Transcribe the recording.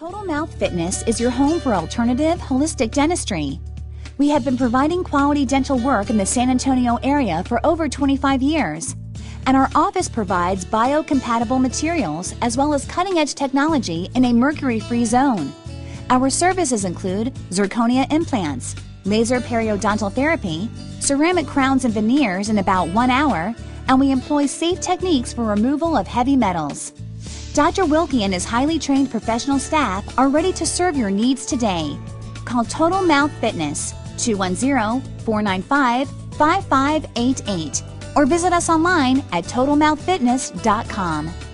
Total Mouth Fitness is your home for alternative, holistic dentistry. We have been providing quality dental work in the San Antonio area for over 25 years, and our office provides biocompatible materials as well as cutting edge technology in a mercury free zone. Our services include zirconia implants, laser periodontal therapy, ceramic crowns and veneers in about one hour, and we employ safe techniques for removal of heavy metals. Dr. Wilkie and his highly trained professional staff are ready to serve your needs today. Call Total Mouth Fitness 210 495 5588 or visit us online at totalmouthfitness.com.